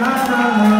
my brother.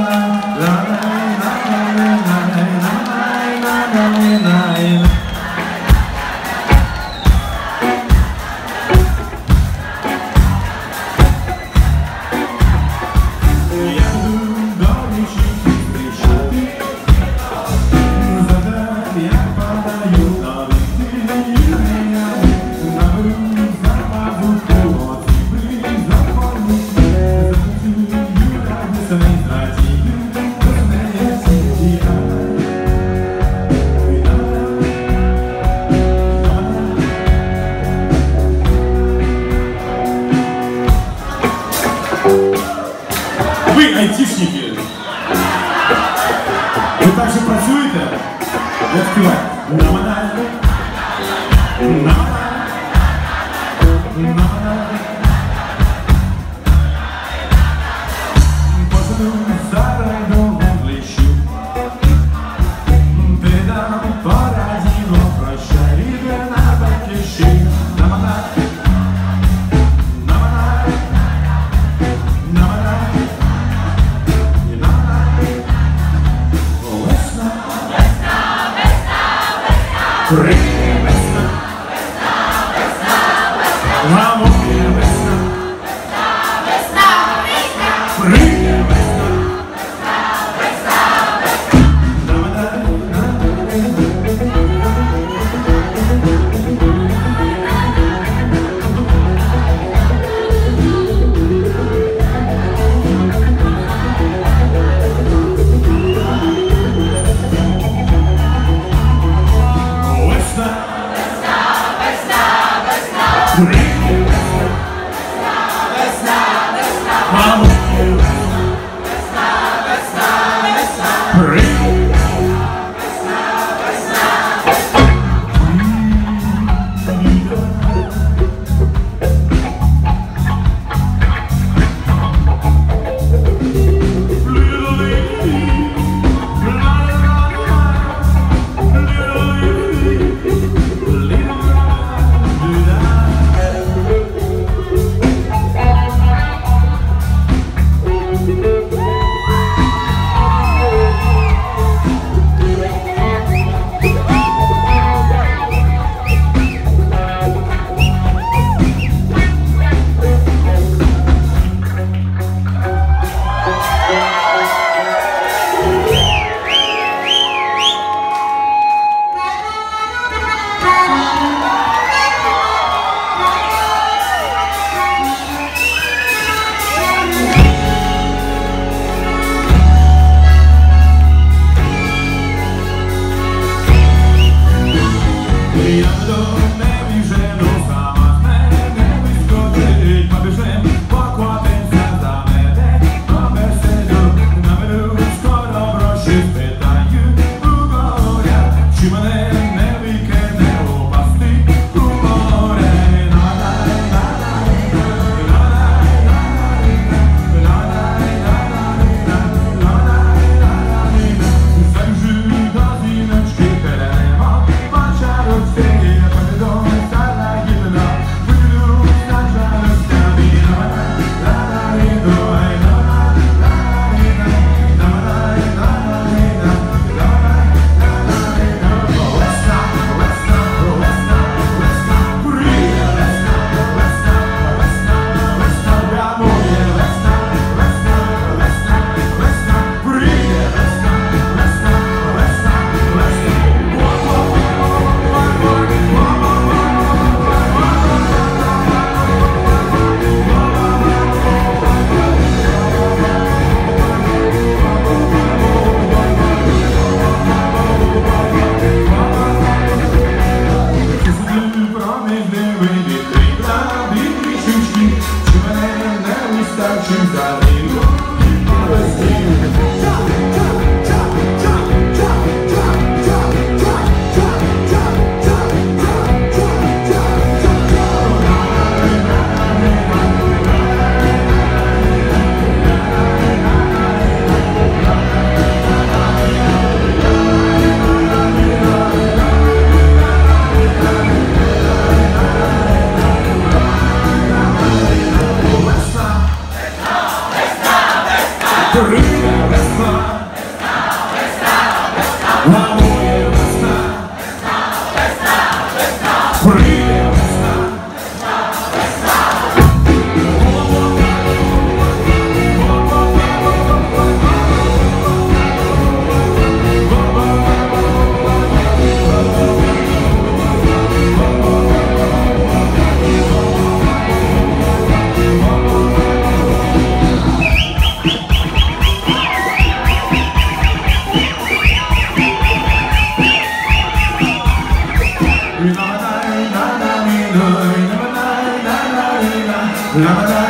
Ви Corrígeme. Vamos, Rick. La la la la la